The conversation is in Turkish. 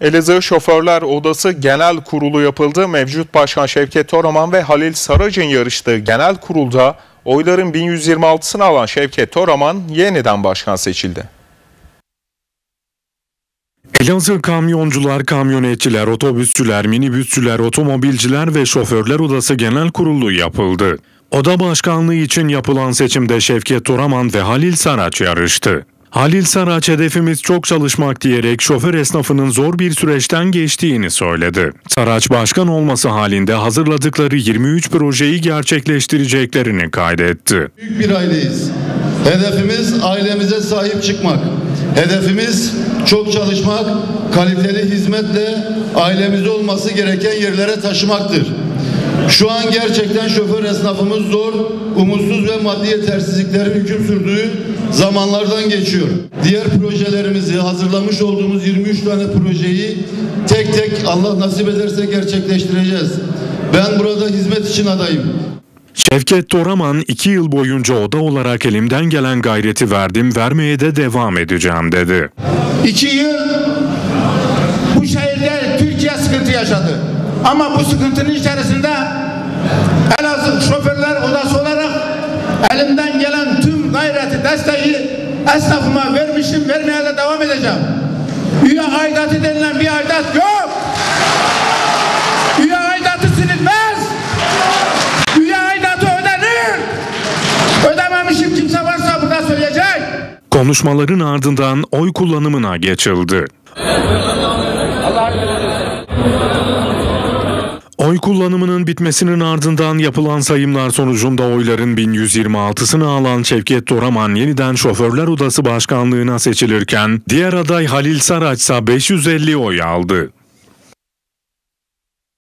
Elazığ Şoförler Odası Genel Kurulu yapıldı. Mevcut Başkan Şevket Toraman ve Halil Saracın yarıştığı genel kurulda oyların 1126'sını alan Şevket Toraman yeniden başkan seçildi. Elazığ kamyoncular, kamyonetçiler, otobüsçüler, minibüsçüler, otomobilciler ve şoförler odası genel kurulu yapıldı. Oda başkanlığı için yapılan seçimde Şevket Toraman ve Halil Saraç yarıştı. Halil Saraç hedefimiz çok çalışmak diyerek şoför esnafının zor bir süreçten geçtiğini söyledi. Saraç başkan olması halinde hazırladıkları 23 projeyi gerçekleştireceklerini kaydetti. Büyük bir aileyiz. Hedefimiz ailemize sahip çıkmak. Hedefimiz çok çalışmak, kaliteli hizmetle ailemize olması gereken yerlere taşımaktır. Şu an gerçekten şoför esnafımız zor, umutsuz ve maddi yetersizliklerin hüküm sürdüğü zamanlardan geçiyor. Diğer projelerimizi hazırlamış olduğumuz 23 tane projeyi tek tek Allah nasip ederse gerçekleştireceğiz. Ben burada hizmet için adayım. Şevket Toraman iki yıl boyunca oda olarak elimden gelen gayreti verdim, vermeye de devam edeceğim dedi. İki yıl bu şehirde Türkiye sıkıntı yaşadı. Ama bu sıkıntının içerisinde Elazığ Şoförler Odası olarak elimden gelen tüm gayreti, desteği esnafıma vermişim, vermeye de devam edeceğim. Üye aidatı denilen bir aidat yok. Üye aidatı silinmez. Üye aidatı ödenir. Ödememişim kimse varsa burada söyleyecek. Konuşmaların ardından oy kullanımına geçildi. Oy kullanımının bitmesinin ardından yapılan sayımlar sonucunda oyların 1126'sını alan Şevket Toraman yeniden Şoförler Odası Başkanlığına seçilirken diğer aday Halil Saraç ise 550 oy aldı.